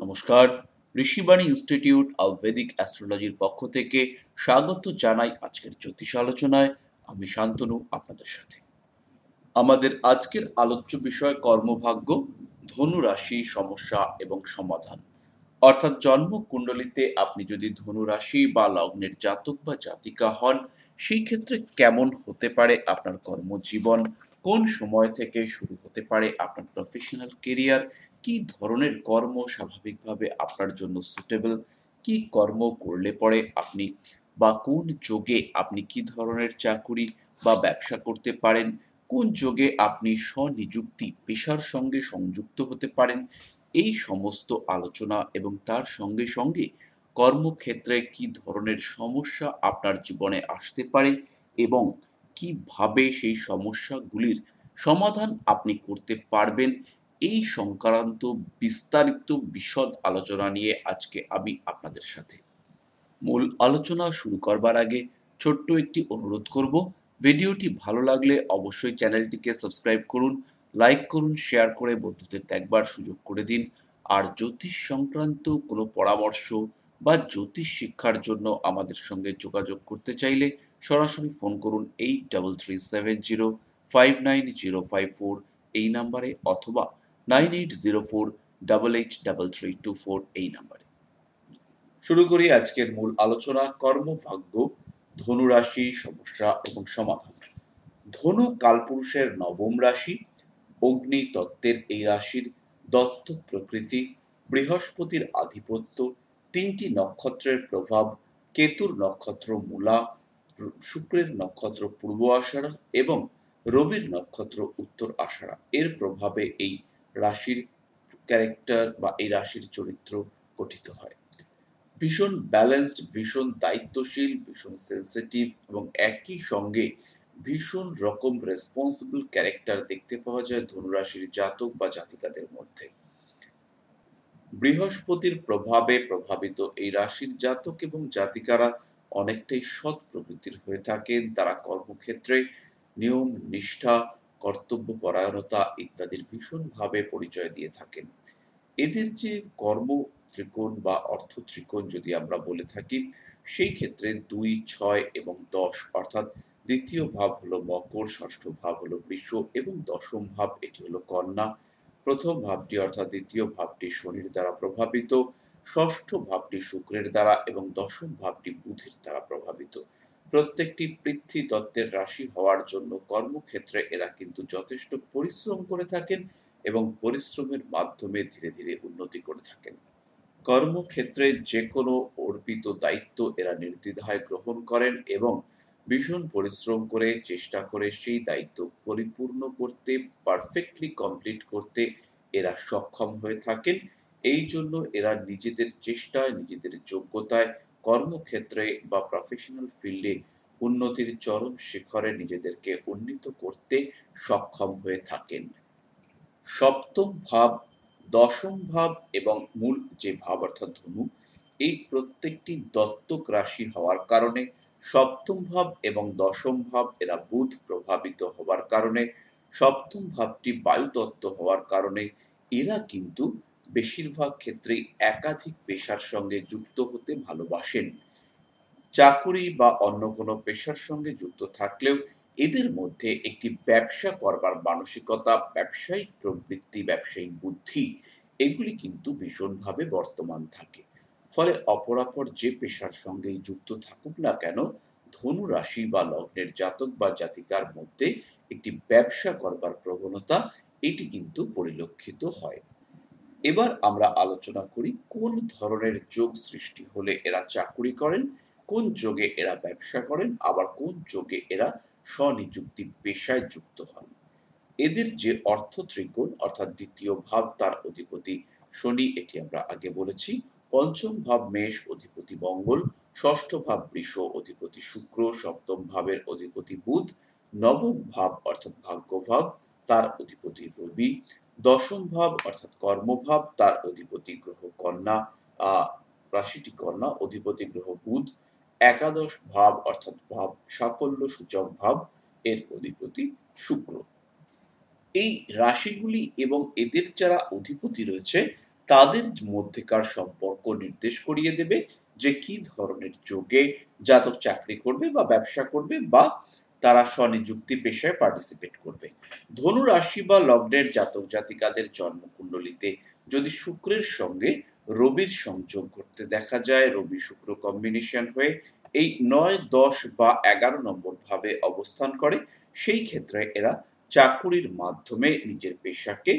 নমস্কার। Rishibani institute of Vedic অ্যাস্ট্রোলজির পক্ষ থেকে স্বাগত জানাই আজকের জ্যোতিষ আলোচনায়। আমি শান্তনু, আপনাদের সাথে। আমাদের আজকের আলোচ্য বিষয় কর্মভাগ্য ধনু রাশি সমস্যা এবং সমাধান। অর্থাৎ জন্ম কুণ্ডলিতে আপনি যদি ধনু রাশি বা লগ্নের জাতক বা জাতিকা হন, সেই ক্ষেত্রে কেমন হতে পারে আপনার কর্মজীবন? কোন সময় থেকে শুরু হতে পারে আপনার প্রফেশনাল কেরিয়ার কি ধরনের কর্ম স্বাভাবিকভাবে আপনার জন্য সুটেবল কি কর্ম করলে পরে আপনি বা কোন যোগে আপনি কি ধরনের চাকুরি বা ব্যবসা করতে পারেন? কোন যোগে আপনি স্বনিযুক্তি, পেশার সঙ্গে সংযুক্ত হতে পারেন? এই সমস্ত আলোচনা এবং তার সঙ্গে সঙ্গে কর্মক্ষেত্রে কি ধরনের সমস্যা আপনার জীবনে আসতে পারে এবং কীভাবে সেই সমস্যাগুলির সমাধান আপনি করতে পারবেন এই সংক্রান্ত বিস্তারিত বিশদ আলোচনা নিয়ে আজকে আমি আপনাদের সাথে। মূল আলোচনা শুরু করবার আগে ছোট্ট একটি অনুরোধ করব, ভিডিওটি ভালো লাগলে অবশ্যই চ্যানেলটিকে সাবস্ক্রাইব করুন, লাইক করুন, শেয়ার করে বন্ধুদের দেখবার সুযোগ করে দিন। আর জ্যোতিষ সংক্রান্ত কোনো পরামর্শ বা জ্যোতিষ শিক্ষার জন্য আমাদের সঙ্গে যোগাযোগ করতে চাইলে সরাসরি ফোন করুন eight double three seven zero five nine zero five four এই নাম্বারে অথবা nine eight zero four double eight double three two four এই নাম্বারে। শুরু করি আজকের মূল আলোচনা, কর্মভাগ্য ধনু রাশি সমস্যা এবং সমাধান। ধনু কালপুরুষের নবম রাশি অগ্নি তত্ত্বের এই রাশির দত্ত প্রকৃতি, বৃহস্পতির আধিপত্য, তিনটি নক্ষত্রের প্রভাব, কেতুর নক্ষত্র মূলা, শুক্রের নক্ষত্র পূর্ব আষাঢ়া এবং রবির নক্ষত্র উত্তর আষাঢ়া। এর প্রভাবে এই রাশির ক্যারেক্টার বা এই রাশির চরিত্র গঠিত হয়। ভীষণ ব্যালেন্সড ভীষণ দায়িত্বশীল, ভীষণ সেন্সিটিভ এবং একই সঙ্গে ভীষণ রকম রেসপন্সিবল ক্যারেক্টার দেখতে পাওয়া যায় ধনুরাশির জাতক বা জাতিকাদের মধ্যে। বৃহস্পতির প্রভাবে প্রভাবিত এই রাশির জাতক এবং জাতিকারা অনেকটাই সৎ প্রকৃতির হয়ে থাকেন। তারা কর্মক্ষেত্রে নিয়ম, নিষ্ঠা কর্তব্য পরায়ণতা ইত্যাদির ভীষণভাবে পরিচয় দিয়ে থাকেন। এদের যে কর্ম ত্রিকোণ বা অর্থ ত্রিকোণ যদি আমরা বলে থাকি, সেই ক্ষেত্রে দুই, ছয় এবং দশ অর্থাৎ দ্বিতীয় ভাব হলো মকর, ষষ্ঠ ভাব হলো বৃষ এবং দশম ভাব এটি হলো কন্যা। প্রথম ভাবটি অর্থাৎ দ্বিতীয় ভাবটি শনির দ্বারা প্রভাবিত, ষষ্ঠ ভাবটি শুক্রের দ্বারা এবং দশম ভাবটি বুধের দ্বারা প্রভাবিত। প্রত্যেকটি পৃথ্বী তত্ত্বের রাশি হওয়ার জন্য কর্মক্ষেত্রে এরা কিন্তু যথেষ্ট পরিশ্রম করে থাকেন এবং পরিশ্রমের মাধ্যমে ধীরে ধীরে উন্নতি করে থাকেন। কর্মক্ষেত্রে যে কোনো অর্পিত দায়িত্ব এরা নির্দ্বিধায় গ্রহণ করেন এবং ভীষণ পরিশ্রম করে চেষ্টা করে সেই দায়িত্ব পরিপূর্ণ করতে পারফেক্টলি কমপ্লিট করতে এরা সক্ষম হয়ে থাকেন। এই জন্য এরা নিজেদের চেষ্টায়, নিজেদের যোগ্যতায় কর্মক্ষেত্রে বা প্রফেশনাল ফিল্ডে উন্নতির চরম শিখরে নিজেদেরকে উন্নীত করতে সক্ষম হয়ে থাকেন। সপ্তম ভাব, দশম ভাব এবং মূল যে ভাব অর্থাৎ ধনু, এই প্রত্যেকটি দত্তক রাশি হওয়ার কারণে, সপ্তম ভাব এবং দশম ভাব এরা বুধ প্রভাবিত হওয়ার কারণে, সপ্তম ভাবটি বায়ুতত্ত্ব হওয়ার কারণে এরা কিন্তু বেশিরভাগ ক্ষেত্রেই একাধিক পেশার সঙ্গে যুক্ত হতে ভালোবাসেন। চাকুরি বা অন্য কোনো পেশার সঙ্গে যুক্ত থাকলেও এদের মধ্যে একটি ব্যবসা করবার মানসিকতা, ব্যবসায়িক প্রবৃত্তি, ব্যবসায়িক বুদ্ধি, এগুলি কিন্তু ভীষণভাবে বর্তমান থাকে। ফলে অপরাপর যে পেশার সঙ্গেই যুক্ত থাকুক না কেন, ধনু রাশি বা লগ্নের জাতক বা জাতিকার মধ্যে একটি ব্যবসা করবার প্রবণতা এটি কিন্তু পরিলক্ষিত হয়। এবার আমরা আলোচনা করি কোন ধরনের যোগ সৃষ্টি হলে এরা চাকুরি করেন, কোন যোগে এরা ব্যবসা করেন, আবার কোন যোগে এরা স্বনিযুক্তি পেশায় যুক্ত হন। এদের যে অর্থ ত্রিকোণ, অর্থাৎ দ্বিতীয় ভাব, তার অধিপতি শনি, এটি আমরা আগে বলেছি। পঞ্চম ভাব মেষ, অধিপতি মঙ্গল। ষষ্ঠ ভাব বৃষ, অধিপতি শুক্র। সপ্তম ভাবের অধিপতি বুধ। নবম ভাব, অর্থাৎ ভাগ্য ভাব, তার অধিপতি রবি। দশম ভাব অর্থাৎ কর্মভাব, তার অধিপতি গ্রহ কন্যা রাশিটি কন্যা, অধিপতি গ্রহ বুধ। একাদশ ভাব অর্থাৎ ভাব সাফল্য সূচক ভাব, এর অধিপতি শুক্র। এই রাশিগুলি এবং এদের যারা অধিপতি রয়েছে, তাদের মধ্যেকার সম্পর্ক নির্দেশ করিয়ে দেবে যে কি ধরনের যোগে জাতক চাকরি করবে বা ব্যবসা করবে বা তারা স্বনিযুক্তি পেশায় পার্টিসিপেট করবে। ধনু রাশি বা লগ্নের জাতক জাতিকাদের জন্মকুণ্ডলিতে যদি শুক্রের সঙ্গে রবির সংযোগ করতে দেখা যায়, রবি শুক্র কম্বিনেশন হয়ে এই নয়, দশ বা এগারো নম্বর ভাবে অবস্থান করে, সেই ক্ষেত্রে এরা চাকুরির মাধ্যমে নিজের পেশাকে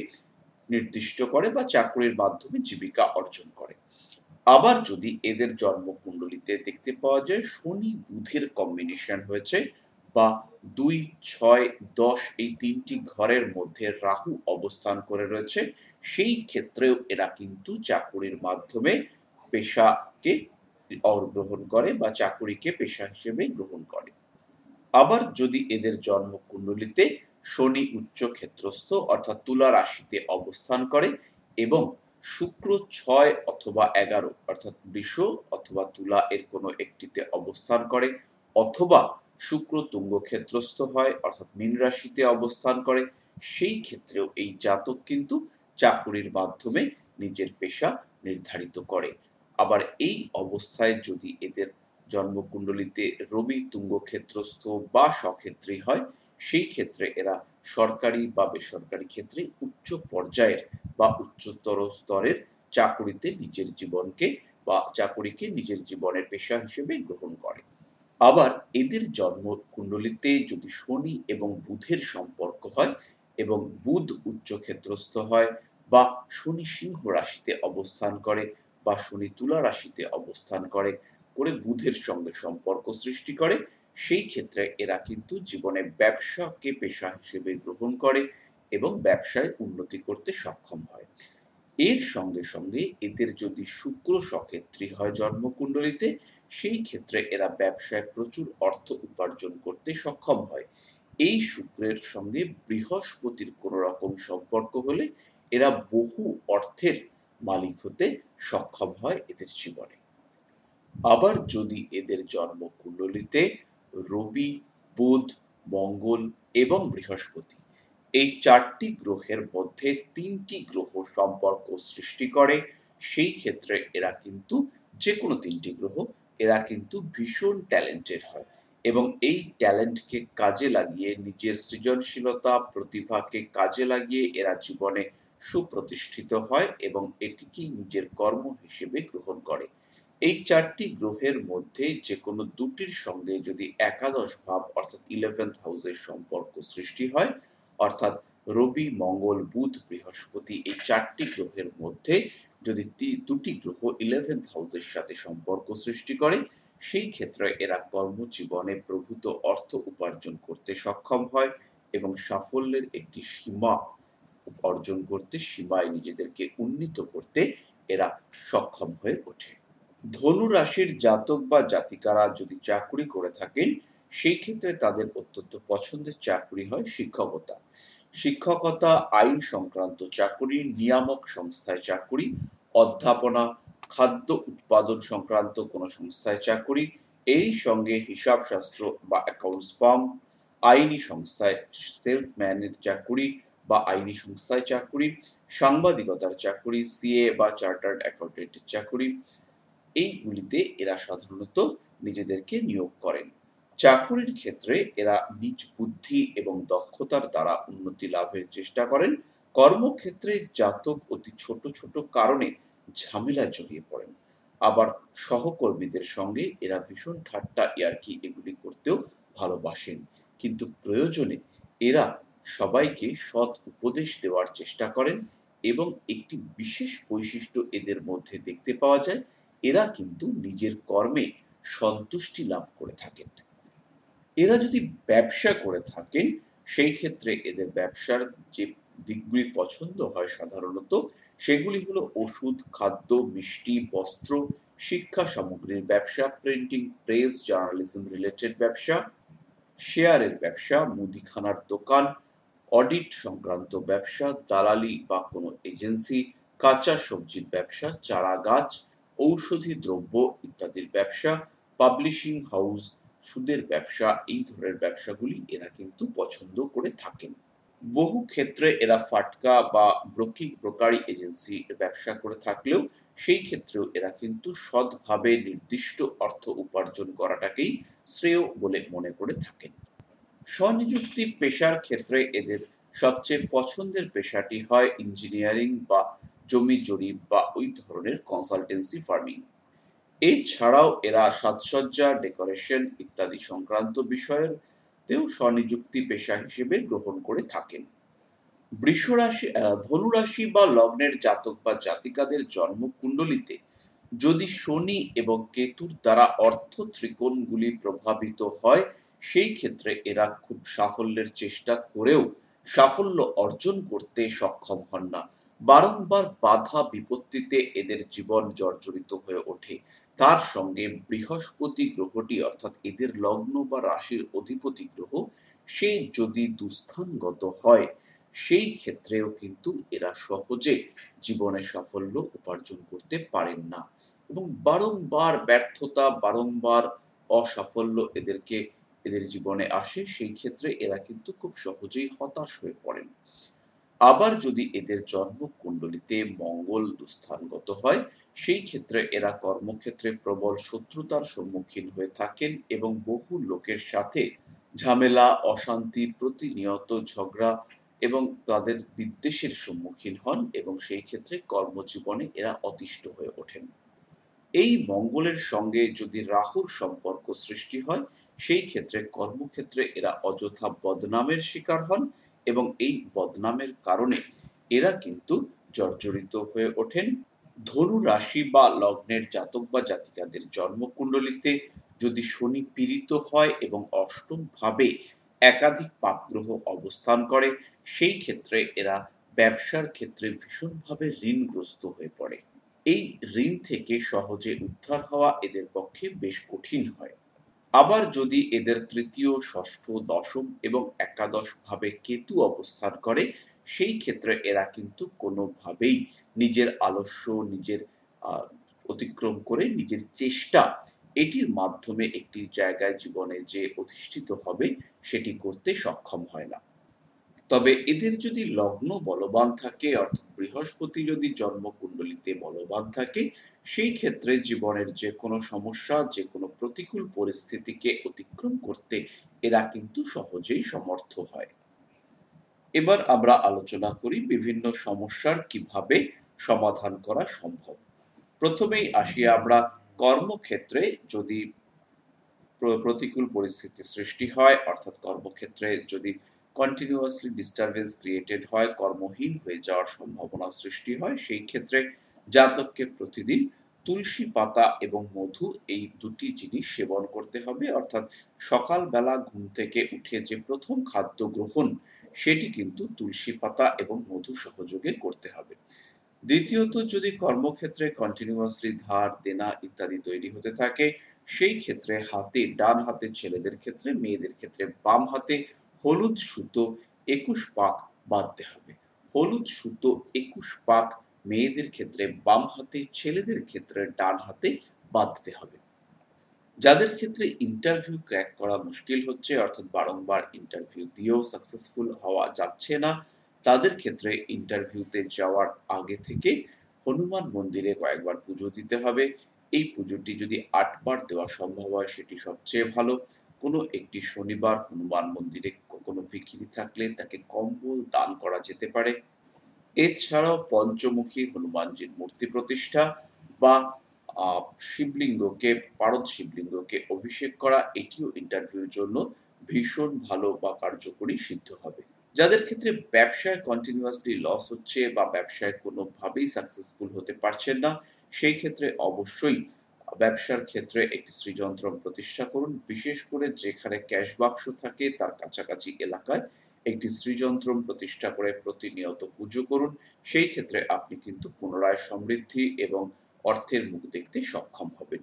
নির্দিষ্ট করে বা চাকুরির মাধ্যমে জীবিকা অর্জন করে। আবার যদি এদের জন্মকুণ্ডলিতে দেখতে পাওয়া যায়, শনি বুধের কম্বিনেশন হয়েছে বা দুই, ছয়, দশ এই তিনটি ঘরের মধ্যে রাহু অবস্থান করে রয়েছে, সেই ক্ষেত্রেও এরা কিন্তু চাকুরির মাধ্যমে পেশাকে গ্রহণ করে বা চাকুরিকে পেশা হিসেবে গ্রহণ করে। আবার যদি এদের জন্মকুণ্ডলিতে শনি উচ্চ ক্ষেত্রস্থ অর্থাৎ তুলা রাশিতে অবস্থান করে এবং শুক্র ছয় অথবা এগারো অর্থাৎ বৃষ অথবা তুলা এর কোনো একটিতে অবস্থান করে অথবা শুক্র তুঙ্গ ক্ষেত্রস্থ হয়, অর্থাৎ মীন রাশিতে অবস্থান করে, সেই ক্ষেত্রেও এই জাতক কিন্তু চাকুরির মাধ্যমে নিজের পেশা নির্ধারিত করে। আবার এই অবস্থায় যদি এদের জন্মকুণ্ডলিতে রবি তুঙ্গ ক্ষেত্রস্থ বা সক্ষেত্রী হয়, সেই ক্ষেত্রে এরা সরকারি বা বেসরকারি ক্ষেত্রে উচ্চ পর্যায়ের বা উচ্চতর স্তরের চাকুরিতে নিজের জীবনকে বা চাকুরিকে নিজের জীবনের পেশা হিসেবে গ্রহণ করে। আবার এদের জন্ম কুণ্ডলিতে যদি শনি এবং বুধের সম্পর্ক হয় এবং বুধ উচ্চ ক্ষেত্রস্থ হয় বা শনি সিংহ রাশিতে অবস্থান করে বা শনি তুলা রাশিতে অবস্থান করে করে বুধের সঙ্গে সম্পর্ক সৃষ্টি করে, সেই ক্ষেত্রে এরা কিন্তু জীবনে ব্যবসাকে পেশা হিসেবে গ্রহণ করে এবং ব্যবসায় উন্নতি করতে সক্ষম হয়। এর সঙ্গে সঙ্গে এদের যদি শুক্র সক্ষেত্রী হয় জন্মকুণ্ডলিতে, সেই ক্ষেত্রে এরা ব্যবসায় প্রচুর অর্থ উপার্জন করতে সক্ষম হয়। এই শুক্রের সঙ্গে বৃহস্পতির কোন রকম সম্পর্ক হলে এরা বহু অর্থের মালিক হতে সক্ষম হয় এদের জীবনে। আবার যদি এদের জন্ম কুণ্ডলিতে রবি, বুধ, মঙ্গল এবং বৃহস্পতি এই চারটি গ্রহের মধ্যে তিনটি গ্রহ সম্পর্ক সৃষ্টি করে, সেই ক্ষেত্রে এরা কিন্তু যে কোনো তিনটি গ্রহ, এরা কিন্তু ভীষণ ট্যালেন্টেড হয় এবং এই ট্যালেন্টকে কাজে লাগিয়ে, নিজের সৃজনশীলতা, প্রতিভাকে কাজে লাগিয়ে এরা জীবনে সুপ্রতিষ্ঠিত হয় এবং এটিকেই নিজের কর্ম হিসেবে গ্রহণ করে। এই চারটি গ্রহের মধ্যে যে কোনো দুটির সঙ্গে যদি একাদশ ভাব অর্থাৎ ইলেভেন্থ হাউসের সম্পর্ক সৃষ্টি হয় অর্থাৎ রবি, মঙ্গল, বুধ, বৃহস্পতি এই চারটি গ্রহের মধ্যে যদি দুটি গ্রহ ইলেভেন্থ হাউসের সাথে সম্পর্ক সৃষ্টি করে, সেই ক্ষেত্রে এরা কর্মজীবনে প্রভূত অর্থ উপার্জন করতে সক্ষম হয় এবং সাফল্যের একটি সীমা অর্জন করতে, সীমায় নিজেদেরকে উন্নীত করতে এরা সক্ষম হয়ে ওঠে। ধনু রাশির জাতক বা জাতিকারা যদি চাকরি করে থাকেন সেই ক্ষেত্রে তাদের অত্যন্ত পছন্দের চাকরি হয় শিক্ষকতা। শিক্ষকতা আইন সংক্রান্ত চাকরি, নিয়ামক সংস্থায় চাকরি, অধ্যাপনা, খাদ্য উৎপাদন সংক্রান্ত কোনো সংস্থায় চাকরি, এই সঙ্গে হিসাব শাস্ত্র বা অ্যাকাউন্টস ফার্ম আইনি সংস্থায় সেলসম্যানের চাকরি বা আইনি সংস্থায় চাকরি, সাংবাদিকতার চাকরি সিএ বা চার্টার্ড অ্যাকাউন্টেন্টের চাকরি, এইগুলিতে এরা সাধারণত নিজেদেরকে নিয়োগ করেন। চাকুরির ক্ষেত্রে এরা নিজ বুদ্ধি এবং দক্ষতার দ্বারা উন্নতি লাভের চেষ্টা করেন। কর্মক্ষেত্রে জাতক অতি ছোট ছোট কারণে ঝামেলা জড়িয়ে পড়েন। আবার সহকর্মীদের সঙ্গে এরা ভীষণ ঠাট্টা, ইয়ার্কি এগুলি করতেও ভালোবাসেন। কিন্তু প্রয়োজনে এরা সবাইকে সৎ উপদেশ দেওয়ার চেষ্টা করেন এবং একটি বিশেষ বৈশিষ্ট্য এদের মধ্যে দেখতে পাওয়া যায়। এরা কিন্তু নিজের কর্মে সন্তুষ্টি লাভ করে থাকেন। এরা যদি ব্যবসা করে থাকেন, সেই ক্ষেত্রে এদের ব্যবসার যে দিকগুলি পছন্দ হয় সাধারণত, সেগুলি হলো ওষুধ, খাদ্য, মিষ্টি, বস্ত্র, শিক্ষা সামগ্রীর ব্যবসা প্রিন্টিং প্রেস জার্নালিজম রিলেটেড ব্যবসা, শেয়ারের ব্যবসা, মুদিখানার দোকান অডিট সংক্রান্ত ব্যবসা, দালালি বা কোনো এজেন্সি কাঁচা সবজির ব্যবসা চারা গাছ ঔষধি দ্রব্য ইত্যাদির ব্যবসা পাবলিশিং হাউস সুদের ব্যবসা, এই ধরনের ব্যবসাগুলি এরা কিন্তু পছন্দ করে থাকেন। বহু ক্ষেত্রে এরা ফাটকা বা ব্রোকিং ব্রোকারি এজেন্সি ব্যবসা করে থাকলেও সেই ক্ষেত্রেও এরা কিন্তু সৎভাবে নির্দিষ্ট অর্থ উপার্জন করাটাকেই শ্রেয় বলে মনে করে থাকেন। স্বনিযুক্তি পেশার ক্ষেত্রে এদের সবচেয়ে পছন্দের পেশাটি হয় ইঞ্জিনিয়ারিং বা জমি জরিপ বা ওই ধরনের কনসালটেন্সি ফার্মিং। এছাড়াও এরা সাজসজ্জা, ডেকোরেশন ইত্যাদি সংক্রান্ত বিষয়ের তেও স্বনিযুক্তি পেশা হিসেবে গ্রহণ করে থাকেন। বৃষরাশি ধনুরাশি বা লগ্নের জাতক বা জাতিকাদের জন্ম কুণ্ডলিতে যদি শনি এবং কেতুর দ্বারা অর্থ ত্রিকোণগুলি প্রভাবিত হয়, সেই ক্ষেত্রে এরা খুব সাফল্যের চেষ্টা করেও সাফল্য অর্জন করতে সক্ষম হন না। বারংবার বাধা বিপত্তিতে এদের জীবন জর্জরিত হয়ে ওঠে। তার সঙ্গে বৃহস্পতি গ্রহটি, অর্থাৎ এদের লগ্ন বা রাশির অধিপতি গ্রহ সে যদি দুস্থানগত হয়, সেই ক্ষেত্রেও কিন্তু এরা সহজে জীবনে সাফল্য উপার্জন করতে পারেন না। এবং বারংবার ব্যর্থতা, বারংবার অসাফল্য এদেরকে, এদের জীবনে আসে, সেই ক্ষেত্রে এরা কিন্তু খুব সহজেই হতাশ হয়ে পড়েন। আবার যদি এদের জন্ম কুণ্ডলিতে মঙ্গল দুস্থানগত হয়, সেই ক্ষেত্রে এরা কর্মক্ষেত্রে প্রবল শত্রুতার সম্মুখীন হয়ে থাকেন এবং বহু লোকের সাথে ঝামেলা, অশান্তি, প্রতিনিয়ত ঝগড়া এবং তাদের বিদ্বেষের সম্মুখীন হন এবং সেই ক্ষেত্রে কর্মজীবনে এরা অতিষ্ঠ হয়ে ওঠেন। এই মঙ্গলের সঙ্গে যদি রাহুর সম্পর্ক সৃষ্টি হয়, সেই ক্ষেত্রে কর্মক্ষেত্রে এরা অযথা বদনামের শিকার হন এবং এই বদনামের কারণে এরা কিন্তু জর্জরিত হয়ে ওঠেন। ধনু রাশি বা লগ্নের জাতক বা জাতিকাদের জন্মকুণ্ডলিতে যদি শনি পীড়িত হয় এবং অষ্টম ভাবে একাধিক পাপগ্রহ অবস্থান করে, সেই ক্ষেত্রে এরা ব্যবসার ক্ষেত্রে ভীষণভাবে ঋণগ্রস্ত হয়ে পড়ে। এই ঋণ থেকে সহজে উদ্ধার হওয়া এদের পক্ষে বেশ কঠিন হয়। আবার যদি এদের তৃতীয়, ষষ্ঠ, দশম এবং একাদশ ভাবে কেতু অবস্থান করে, সেই ক্ষেত্রে এরা কিন্তু কোনোভাবেই নিজের আলস্য, নিজের অতিক্রম করে নিজের চেষ্টা এটির মাধ্যমে একটি জায়গায় জীবনে যে অধিষ্ঠিত হবে, সেটি করতে সক্ষম হয় না। তবে এদের যদি লগ্ন বলবান থাকে, অর্থাৎ বৃহস্পতি যদি জন্মকুণ্ডলিতে বলবান থাকে, সেই ক্ষেত্রে জীবনের যে কোনো সমস্যা যে কোনো প্রতিকূল পরিস্থিতিকে অতিক্রম করতে এরা কিন্তু সহজেই সমর্থ হয়। এবার আমরা আলোচনা করি বিভিন্ন সমস্যার কীভাবে সমাধান করা সম্ভব। প্রথমেই আসি আমরা কর্মক্ষেত্রে, যদি প্রতিকূল পরিস্থিতি সৃষ্টি হয়, অর্থাৎ কর্মক্ষেত্রে যদি কন্টিনিউয়াসলি ডিস্টারবেন্স ক্রিয়েটেড হয়, কর্মহীন হয়ে যাওয়ার সম্ভাবনা সৃষ্টি হয়, সেই ক্ষেত্রে জাতককে প্রতিদিন তুলসী পাতা এবং মধু এই দুটি জিনিস সেবন করতে হবে। অর্থাৎ সকালবেলা ঘুম থেকে উঠে যে প্রথম খাদ্য গ্রহণ, সেটি কিন্তু তুলসী পাতা এবং মধু সহযোগে করতে হবে। দ্বিতীয়ত, যদি কর্মক্ষেত্রে কন্টিনিউয়াসলি ধার, দেনা ইত্যাদি তৈরি হতে থাকে, সেই ক্ষেত্রে হাতে, ডান হাতে ছেলেদের ক্ষেত্রে, মেয়েদের ক্ষেত্রে বাম হাতে হলুদ সুতো একুশ পাক বাঁধতে হবে। হলুদ সুতো একুশ পাক মেয়েদের ক্ষেত্রে বাম হাতে, ছেলেদের ক্ষেত্রে ডান হাতে বাঁধতে হবে। যাদের ক্ষেত্রে ইন্টারভিউ ক্র্যাক করা মুশকিল হচ্ছে, অর্থাৎ বারংবার ইন্টারভিউ দিয়েও সাকসেসফুল হওয়া যাচ্ছে না, তাদের ক্ষেত্রে ইন্টারভিউতে যাওয়ার আগে থেকে হনুমান মন্দিরে কয়েকবার পুজো দিতে হবে। এই পুজোটি যদি আটবার দেওয়া সম্ভব হয়, সেটি সবচেয়ে ভালো। কোনো একটি শনিবার হনুমান মন্দিরে কোনো ভিখিরি থাকলে তাকে কম্বল দান করা যেতে পারে। এছাড়াও পঞ্চমুখী হনুমানজির মূর্তি প্রতিষ্ঠা বা শিবলিঙ্গকে, পারদ শিবলিঙ্গকে অভিষেক করা, এটিও ইন্টারভিউর জন্য ভীষণ ভালো বা কার্যকরী সিদ্ধ হবে। যাদের ক্ষেত্রে ব্যবসায় কন্টিনিউয়াসলি লস হচ্ছে বা ব্যবসায় কোনোভাবেই সাকসেসফুল হতে পারছেন না, সেই ক্ষেত্রে অবশ্যই ব্যবসার ক্ষেত্রে একটি সৃজন্ত্র প্রতিষ্ঠা করুন, বিশেষ করে যেখানে ক্যাশ বাক্স থাকে তার কাছাকাছি এলাকায় একটি সৃজন্ত্রম প্রতিষ্ঠা করে প্রতিনিয়ত পুজো করুন। সেই ক্ষেত্রে আপনি কিন্তু পুনরায় সমৃদ্ধি এবং অর্থের মুখ দেখতে সক্ষম হবেন।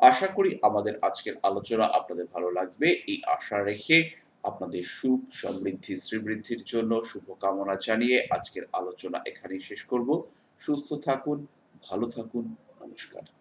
আশা করি আমাদের আজকের আলোচনা আপনাদের ভালো লাগবে। এই আশা রেখে আপনাদের সুখ, সমৃদ্ধি, শ্রীবৃদ্ধির জন্য শুভকামনা জানিয়ে আজকের আলোচনা এখানেই শেষ করব। সুস্থ থাকুন, ভালো থাকুন, নমস্কার।